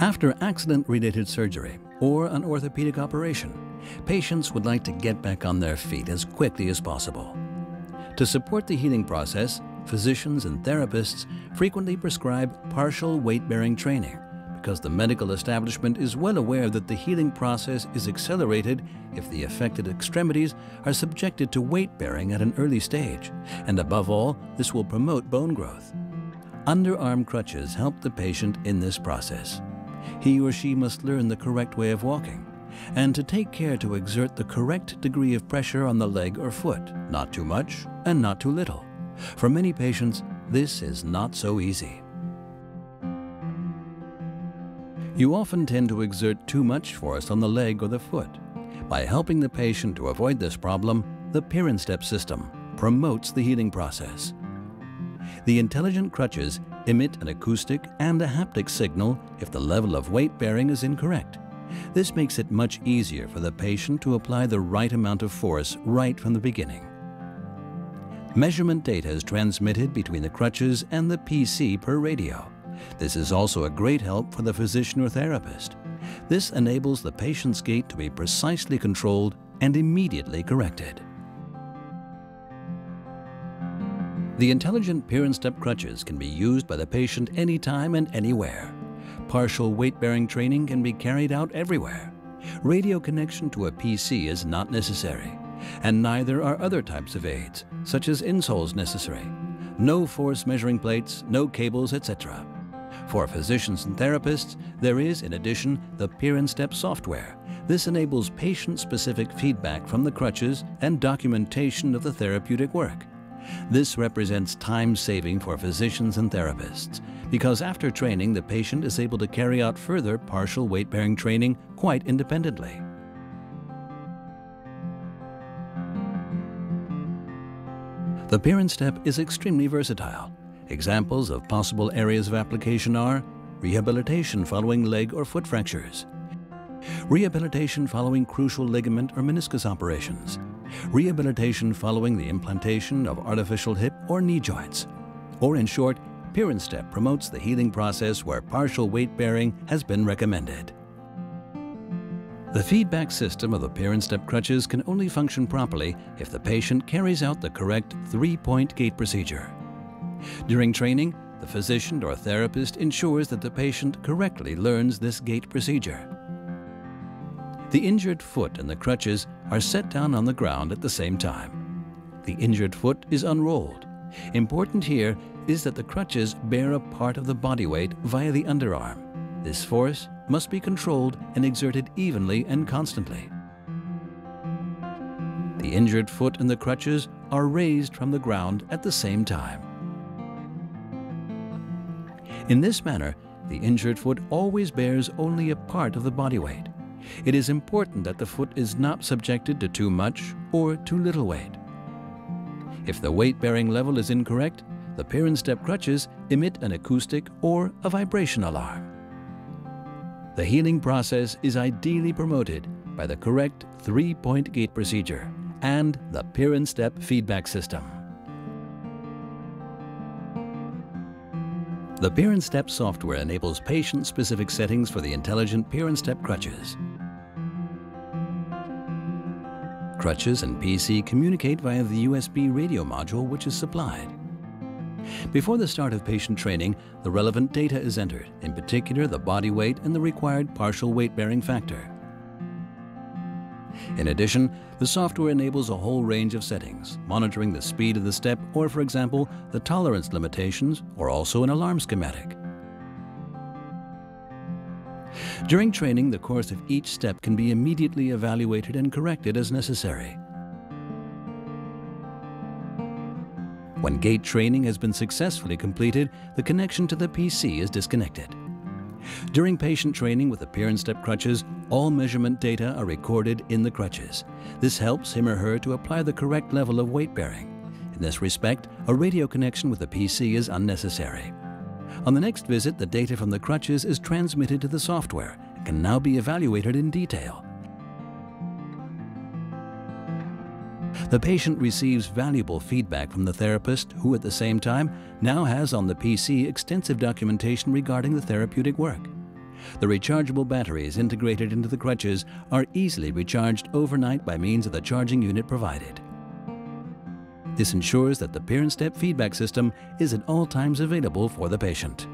After accident-related surgery or an orthopedic operation, patients would like to get back on their feet as quickly as possible. To support the healing process, physicians and therapists frequently prescribe partial weight-bearing training because the medical establishment is well aware that the healing process is accelerated if the affected extremities are subjected to weight-bearing at an early stage, and above all, this will promote bone growth. Underarm crutches help the patient in this process he or she must learn the correct way of walking and to take care to exert the correct degree of pressure on the leg or foot, not too much and not too little. For many patients, this is not so easy. You often tend to exert too much force on the leg or the foot. By helping the patient to avoid this problem, the Pierenstep system promotes the healing process. The intelligent crutches emit an acoustic and a haptic signal if the level of weight bearing is incorrect. This makes it much easier for the patient to apply the right amount of force right from the beginning. Measurement data is transmitted between the crutches and the PC per radio. This is also a great help for the physician or therapist. This enables the patient's gait to be precisely controlled and immediately corrected. The intelligent Pierenstep crutches can be used by the patient anytime and anywhere. Partial weight-bearing training can be carried out everywhere. Radio connection to a PC is not necessary, and neither are other types of aids, such as insoles necessary. No force measuring plates, no cables, etc. For physicians and therapists, there is, in addition, the Pierenstep software. This enables patient-specific feedback from the crutches and documentation of the therapeutic work. This represents time saving for physicians and therapists because after training, the patient is able to carry out further partial weight-bearing training quite independently. The Pierenstep is extremely versatile. Examples of possible areas of application are rehabilitation following leg or foot fractures, rehabilitation following cruciate ligament or meniscus operations, rehabilitation following the implantation of artificial hip or knee joints. Or in short, Pierenstep promotes the healing process where partial weight bearing has been recommended. The feedback system of the Pierenstep crutches can only function properly if the patient carries out the correct three-point gait procedure. During training, the physician or therapist ensures that the patient correctly learns this gait procedure. The injured foot and the crutches are set down on the ground at the same time. The injured foot is unrolled. Important here is that the crutches bear a part of the body weight via the underarm. This force must be controlled and exerted evenly and constantly. The injured foot and the crutches are raised from the ground at the same time. In this manner, the injured foot always bears only a part of the body weight. It is important that the foot is not subjected to too much or too little weight. If the weight-bearing level is incorrect, the Pierenstep crutches emit an acoustic or a vibration alarm. The healing process is ideally promoted by the correct three-point gait procedure and the Pierenstep feedback system. The Pierenstep software enables patient-specific settings for the intelligent Pierenstep crutches. Crutches and PC communicate via the USB radio module which is supplied. Before the start of patient training, the relevant data is entered, in particular the body weight and the required partial weight-bearing factor. In addition, the software enables a whole range of settings, monitoring the speed of the step or, for example, the tolerance limitations or also an alarm schematic. During training, the course of each step can be immediately evaluated and corrected as necessary. When gait training has been successfully completed, the connection to the PC is disconnected. During patient training with the Pierenstep crutches, all measurement data are recorded in the crutches. This helps him or her to apply the correct level of weight bearing. In this respect, a radio connection with the PC is unnecessary. On the next visit, the data from the crutches is transmitted to the software and can now be evaluated in detail. The patient receives valuable feedback from the therapist who at the same time now has on the PC extensive documentation regarding the therapeutic work. The rechargeable batteries integrated into the crutches are easily recharged overnight by means of the charging unit provided. This ensures that the Pierenstep feedback system is at all times available for the patient.